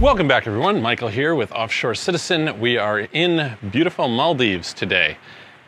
Welcome back, everyone. Michael here with Offshore Citizen. We are in beautiful Maldives today.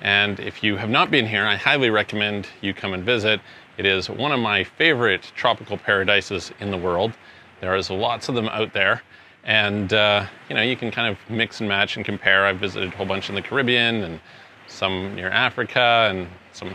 And if you have not been here, I highly recommend you come and visit. It is one of my favorite tropical paradises in the world. There is lots of them out there. And, uh, you know, you can kind of mix and match and compare. I've visited a whole bunch in the Caribbean and some near Africa and some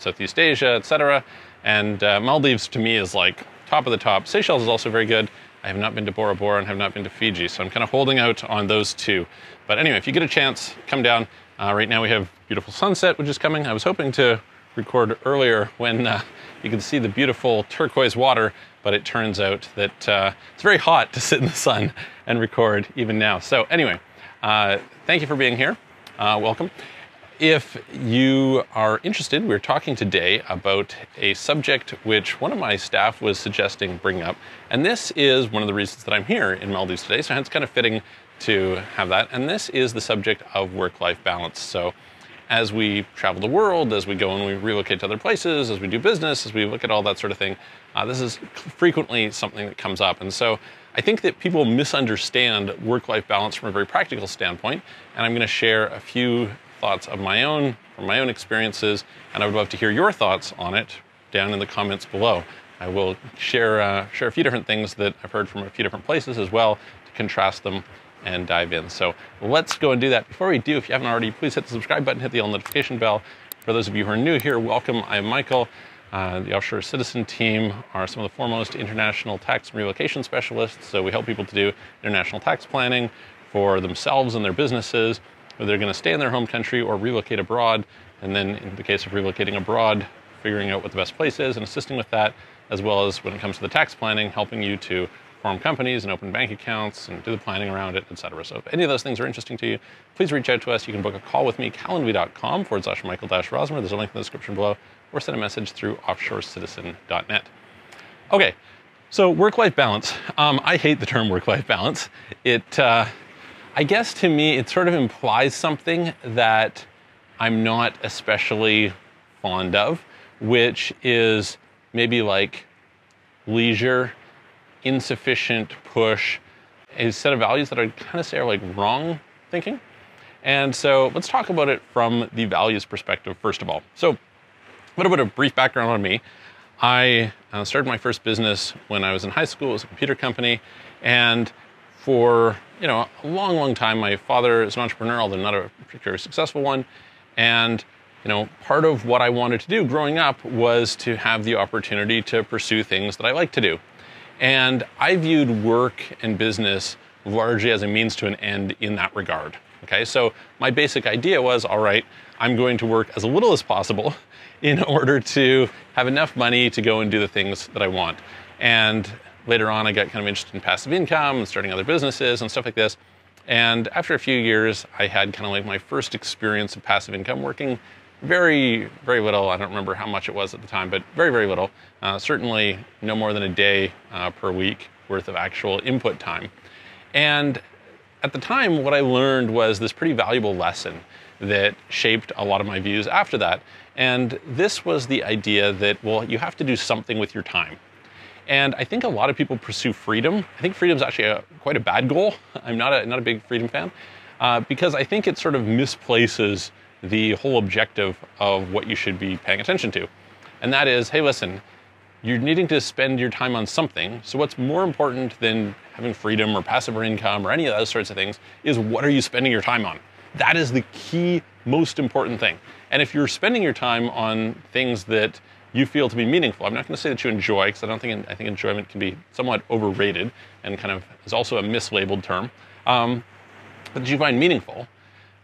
Southeast Asia, etc. And uh, Maldives to me is like top of the top. Seychelles is also very good. I have not been to Bora Bora and have not been to Fiji, so I'm kind of holding out on those two. But anyway, if you get a chance, come down. Uh, right now we have beautiful sunset, which is coming. I was hoping to record earlier when uh, you can see the beautiful turquoise water, but it turns out that uh, it's very hot to sit in the sun and record even now. So anyway, uh, thank you for being here. Uh, welcome. If you are interested, we're talking today about a subject which one of my staff was suggesting bringing up. And this is one of the reasons that I'm here in Maldives today, so it's kind of fitting to have that. And this is the subject of work-life balance. So as we travel the world, as we go and we relocate to other places, as we do business, as we look at all that sort of thing, uh, this is frequently something that comes up. And so I think that people misunderstand work-life balance from a very practical standpoint, and I'm going to share a few thoughts of my own, from my own experiences, and I would love to hear your thoughts on it down in the comments below. I will share, uh, share a few different things that I've heard from a few different places as well to contrast them and dive in. So let's go and do that. Before we do, if you haven't already, please hit the subscribe button, hit the all notification bell. For those of you who are new here, welcome. I'm Michael. Uh, the Offshore Citizen team are some of the foremost international tax and relocation specialists. So we help people to do international tax planning for themselves and their businesses whether they're going to stay in their home country or relocate abroad. And then, in the case of relocating abroad, figuring out what the best place is and assisting with that, as well as when it comes to the tax planning, helping you to form companies and open bank accounts and do the planning around it, etc. So if any of those things are interesting to you, please reach out to us. You can book a call with me, calendly.com forward slash Michael dash Rosmer. There's a link in the description below, or send a message through offshorecitizen.net. Okay, so work-life balance. Um, I hate the term work-life balance. It uh, I guess to me, it sort of implies something that I'm not especially fond of, which is maybe like leisure, insufficient push, a set of values that I kind of say are like wrong thinking. And so let's talk about it from the values perspective, first of all. So, a little bit of brief background on me. I uh, started my first business when I was in high school. It was a computer company. And for you know a long, long time. My father is an entrepreneur, although not a particularly successful one. And you know, part of what I wanted to do growing up was to have the opportunity to pursue things that I like to do. And I viewed work and business largely as a means to an end in that regard. Okay, so my basic idea was all right, I'm going to work as little as possible in order to have enough money to go and do the things that I want. And later on, I got kind of interested in passive income and starting other businesses and stuff like this. And after a few years, I had kind of like my first experience of passive income working very, very little. I don't remember how much it was at the time, but very, very little. Uh, certainly no more than a day uh, per week worth of actual input time. And at the time, what I learned was this pretty valuable lesson that shaped a lot of my views after that. And this was the idea that, well, you have to do something with your time. And I think a lot of people pursue freedom. I think freedom is actually a, quite a bad goal. I'm not a, not a big freedom fan uh, because I think it sort of misplaces the whole objective of what you should be paying attention to. And that is, hey, listen, you're needing to spend your time on something. So what's more important than having freedom or passive income or any of those sorts of things is what are you spending your time on? That is the key, most important thing. And if you're spending your time on things that you feel to be meaningful. I'm not going to say that you enjoy, because I don't think I think enjoyment can be somewhat overrated and kind of is also a mislabeled term. Um, but you find meaningful,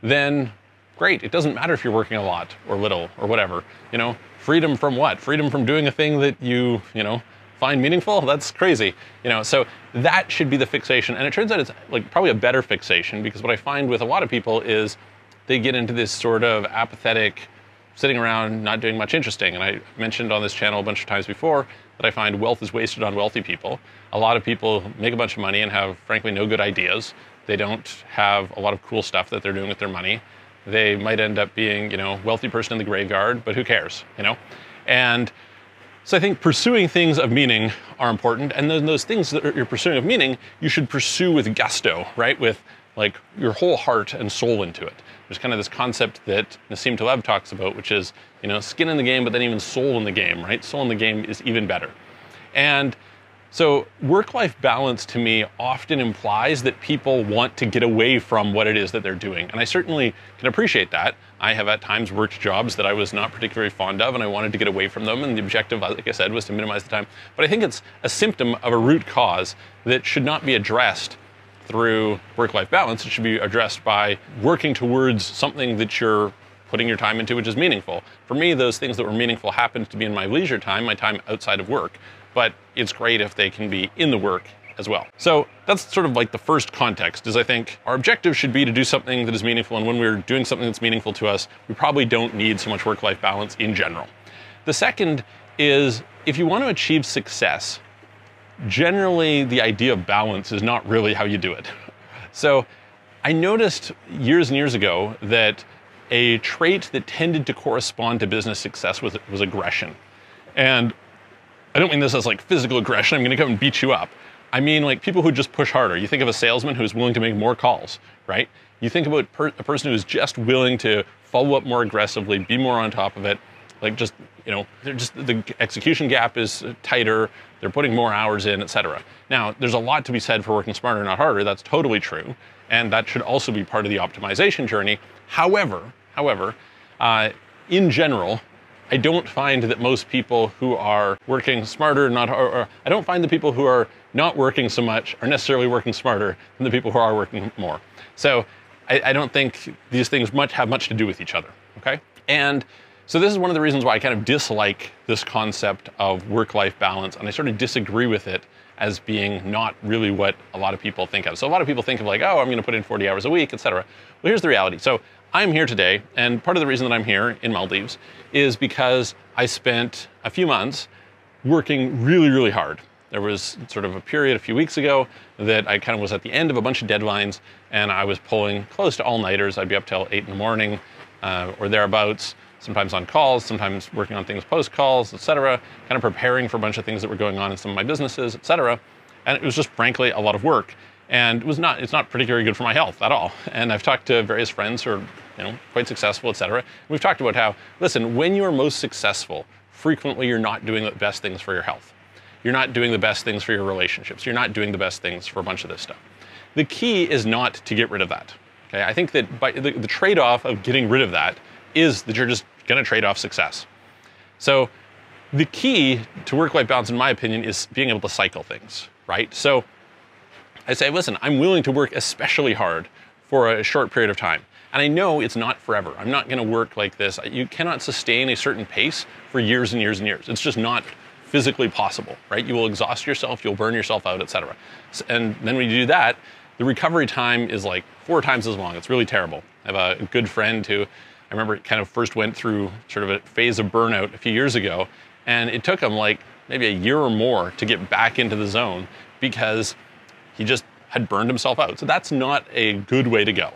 then great. It doesn't matter if you're working a lot or little or whatever. You know, freedom from what? Freedom from doing a thing that you you know find meaningful. That's crazy. You know, so that should be the fixation. And it turns out it's like probably a better fixation because what I find with a lot of people is they get into this sort of apathetic sitting around not doing much interesting. And I mentioned on this channel a bunch of times before that I find wealth is wasted on wealthy people. A lot of people make a bunch of money and have, frankly, no good ideas. They don't have a lot of cool stuff that they're doing with their money. They might end up being, you know, wealthy person in the graveyard, but who cares, you know? And So I think pursuing things of meaning are important, and then those things that you're pursuing of meaning, you should pursue with gusto, right? With like your whole heart and soul into it. There's kind of this concept that Nassim Taleb talks about, which is, you know, skin in the game, but then even soul in the game, right? Soul in the game is even better. And so work-life balance to me often implies that people want to get away from what it is that they're doing. And I certainly can appreciate that. I have at times worked jobs that I was not particularly fond of and I wanted to get away from them. And the objective, like I said, was to minimize the time. But I think it's a symptom of a root cause that should not be addressed through work-life balance. It should be addressed by working towards something that you're putting your time into which is meaningful. For me, those things that were meaningful happened to be in my leisure time, my time outside of work but it's great if they can be in the work as well. So that's sort of like the first context is I think our objective should be to do something that is meaningful and when we're doing something that's meaningful to us, we probably don't need so much work-life balance in general. The second is if you want to achieve success, generally the idea of balance is not really how you do it. So I noticed years and years ago that a trait that tended to correspond to business success was, was aggression. And I don't mean this as like physical aggression, I'm gonna come and beat you up. I mean like people who just push harder. You think of a salesman who's willing to make more calls, right? You think about per a person who's just willing to follow up more aggressively, be more on top of it, like just, you know, they're just the execution gap is tighter, they're putting more hours in, etc. Now, there's a lot to be said for working smarter, not harder. That's totally true. And that should also be part of the optimization journey. However, however, uh, in general, I don't find that most people who are working smarter, not or, I don't find the people who are not working so much are necessarily working smarter than the people who are working more. So I, I don't think these things much have much to do with each other. Okay, and so this is one of the reasons why I kind of dislike this concept of work-life balance, and I sort of disagree with it as being not really what a lot of people think of. So a lot of people think of like, oh, I'm going to put in 40 hours a week, etc. Well, here's the reality. So I'm here today, and part of the reason that I'm here in Maldives is because I spent a few months working really, really hard. There was sort of a period a few weeks ago that I kind of was at the end of a bunch of deadlines, and I was pulling close to all-nighters. I'd be up till 8 in the morning uh, or thereabouts, sometimes on calls, sometimes working on things post-calls, etc., kind of preparing for a bunch of things that were going on in some of my businesses, etc. And it was just frankly a lot of work and it was not it's not particularly good for my health at all and i've talked to various friends who are you know, quite successful, etc. We've talked about how, listen, when you're most successful, frequently you're not doing the best things for your health. You're not doing the best things for your relationships. You're not doing the best things for a bunch of this stuff. The key is not to get rid of that. Okay, I think that by the, the trade-off of getting rid of that is that you're just going to trade off success. So the key to work-life balance, in my opinion, is being able to cycle things, right? So I say, listen, I'm willing to work especially hard for a short period of time. And I know it's not forever. I'm not going to work like this. You cannot sustain a certain pace for years and years and years. It's just not physically possible, right? You will exhaust yourself, you'll burn yourself out, etc. And then when you do that, the recovery time is like four times as long. It's really terrible. I have a good friend who I remember it kind of first went through sort of a phase of burnout a few years ago, and it took him like maybe a year or more to get back into the zone because he just had burned himself out. So that's not a good way to go.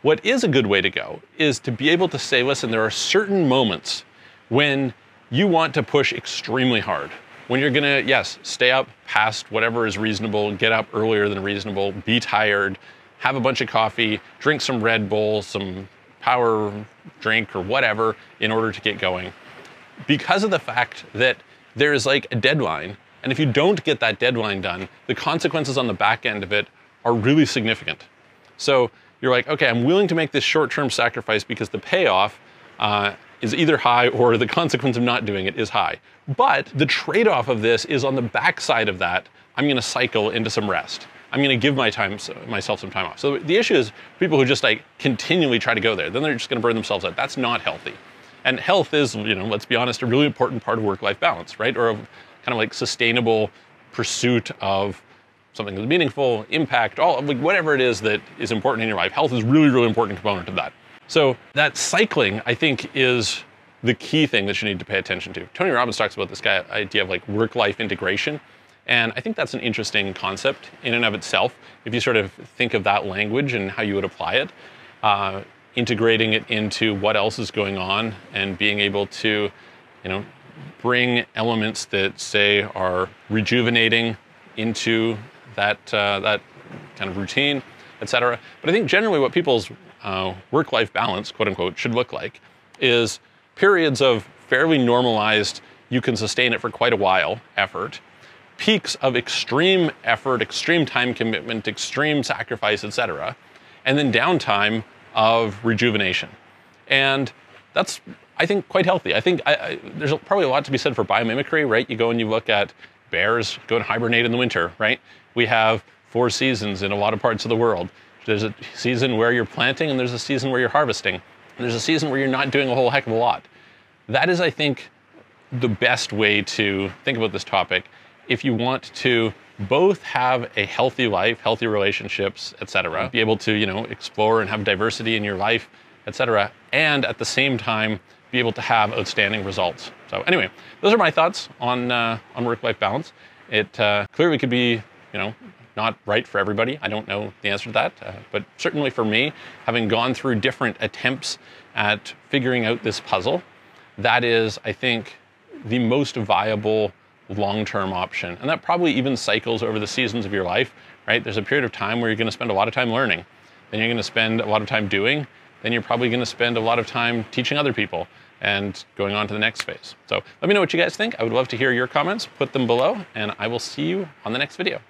What is a good way to go is to be able to say, listen, there are certain moments when you want to push extremely hard. When you're gonna, yes, stay up past whatever is reasonable, get up earlier than reasonable, be tired, have a bunch of coffee, drink some Red Bull, some power drink or whatever in order to get going. Because of the fact that there is like a deadline, and if you don't get that deadline done, the consequences on the back end of it are really significant. So you're like, okay, I'm willing to make this short-term sacrifice because the payoff uh, is either high or the consequence of not doing it is high. But the trade-off of this is on the backside of that, I'm gonna cycle into some rest. I'm gonna give my time, myself some time off. So the issue is people who just like continually try to go there, then they're just gonna burn themselves out. That's not healthy. And health is, you know, let's be honest, a really important part of work-life balance, right? Or of kind of like sustainable pursuit of something that's meaningful, impact, all like whatever it is that is important in your life. Health is really, really important component of that. So that cycling, I think, is the key thing that you need to pay attention to. Tony Robbins talks about this guy idea of like work-life integration. And I think that's an interesting concept in and of itself. If you sort of think of that language and how you would apply it, uh, integrating it into what else is going on and being able to, you know, bring elements that say are rejuvenating into that uh, that kind of routine, etc. But I think generally what people's uh, work-life balance, quote unquote, should look like is periods of fairly normalized, you can sustain it for quite a while effort, peaks of extreme effort, extreme time commitment, extreme sacrifice, etc., and then downtime of rejuvenation. And that's, I think, quite healthy. I think I, I, there's probably a lot to be said for biomimicry, right? You go and you look at bears go and hibernate in the winter, right? We have four seasons in a lot of parts of the world. There's a season where you're planting and there's a season where you're harvesting. And there's a season where you're not doing a whole heck of a lot. That is, I think, the best way to think about this topic if you want to both have a healthy life, healthy relationships, etc., be able to, you know, explore and have diversity in your life, etc., and at the same time be able to have outstanding results. So anyway, those are my thoughts on uh, on work-life balance. It uh, clearly could be, you know, not right for everybody. I don't know the answer to that, uh, but certainly for me, having gone through different attempts at figuring out this puzzle, that is, I think, the most viable long-term option. And that probably even cycles over the seasons of your life, right? There's a period of time where you're gonna spend a lot of time learning. Then you're gonna spend a lot of time doing. Then you're probably gonna spend a lot of time teaching other people and going on to the next phase. So let me know what you guys think. I would love to hear your comments. Put them below and I will see you on the next video.